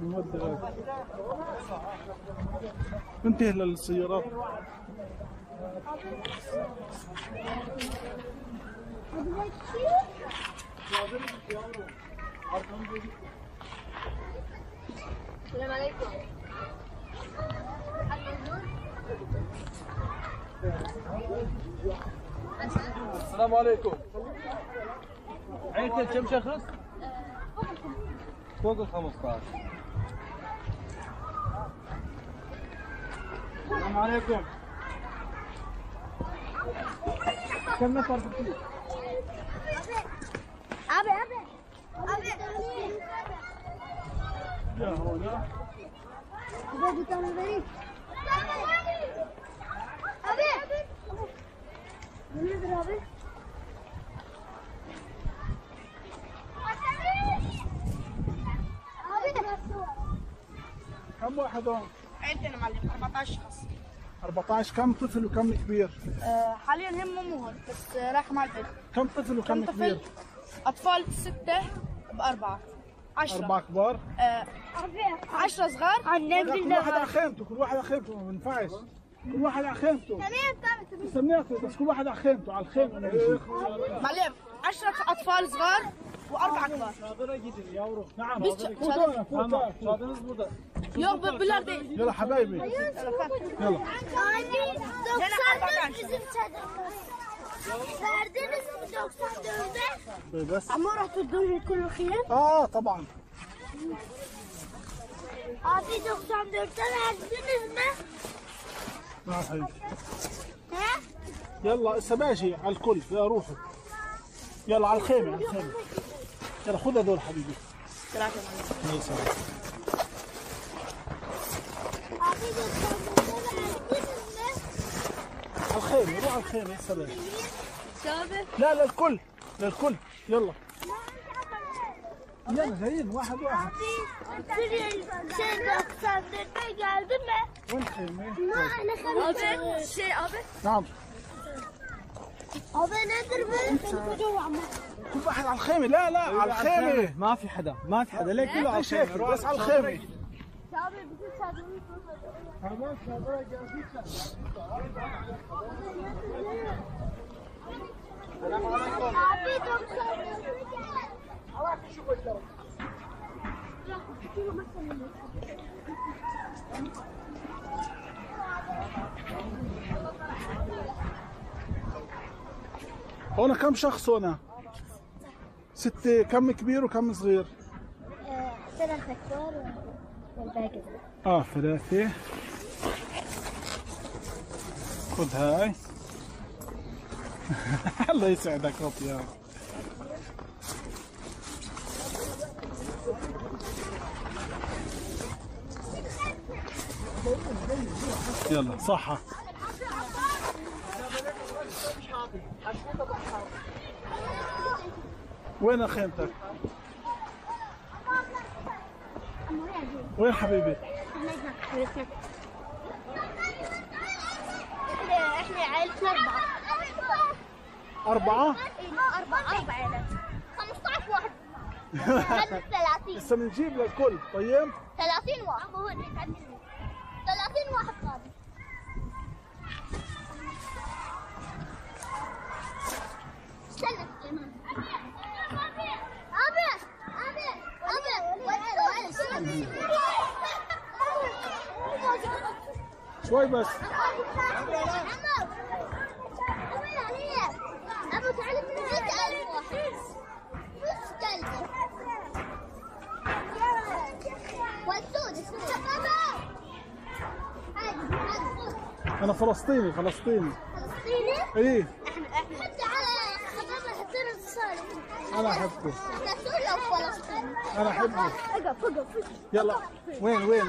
نودي انتهي للسيارات السلام عليكم السلام عليكم عيلتك كم شخص؟ فوق ال 15 السلام عليكم كم نفر في أبي أبي أبي يا هنا أبي بتعمل بريد أبي بنزل أبي كم واحد هون؟ عيلتنا معلم 14 شخص. 14 كم طفل وكم كبير؟ آه، حاليا هم مو هون بس آه، رايح مع البيت كم طفل وكم كم كبير؟ طفل؟ أطفال ستة بأربعة. عشرة. أربعة كبار؟ آه، عشرة صغار. لا، كل واحد على خيمته كل واحد على خيمته ما بينفعش كل واحد على خيمته. سميته بس كل واحد على خيمته على الخيمة. معلم عشرة أطفال صغار وأربعة كبار. نعم. يوم باللاردين يلا حبايبي يلا Verdiniz mi 94'e? بس Ama rahat dönün kullu khiyam. آه طبعا Abi 94'te verdiniz mi? نعم حبيبي He? يلا هسه ماشي على الكل يا روحوا يلا على الخيمة على الخيمة يلا خذ هذول حبيبي ثلاثة معلم يا سلام. Abi 94'te verdiniz mi? على الخيمة روح على الخيمة ماشي Abi. لا للكل للكل يلا يلا جايين واحد واحد Şey 94'te geldi mi? وين الخيمة؟ Abi şey abi. نعم nedir bu? كل واحد على الخيمة لا لا على الخيمة ما في حدا ما في حدا ليه كله على هيك بس على الخيمة Abi bizim çadırımız Abi 94'te هنا كم شخص هنا؟ ستة كم كبير وكم صغير؟ ثلاث كبار آه ثلاثة خذ هاي الله يسعدك يا. يلا صحة وين خيمتك؟ وين حبيبي؟ إحنا عائلتنا أربعة أربعة؟ أربعة أربعة عائلات 15 واحد هذا 30 لسه بنجيب للكل طيب؟ 30 واحد 30 واحد قادم استنى سليمان أبي أبي أبي أبي شوي بس أبو تعال من هيك واحد بس كلبه والسود هذا هذا أنا فلسطيني فلسطيني. فلسطيني؟ إيه حتى على خبرنا حطينا اتصال أنا أحبه. إحنا سوريا وفلسطين أنا أحبه. أقف أقف. يلا. وين وين؟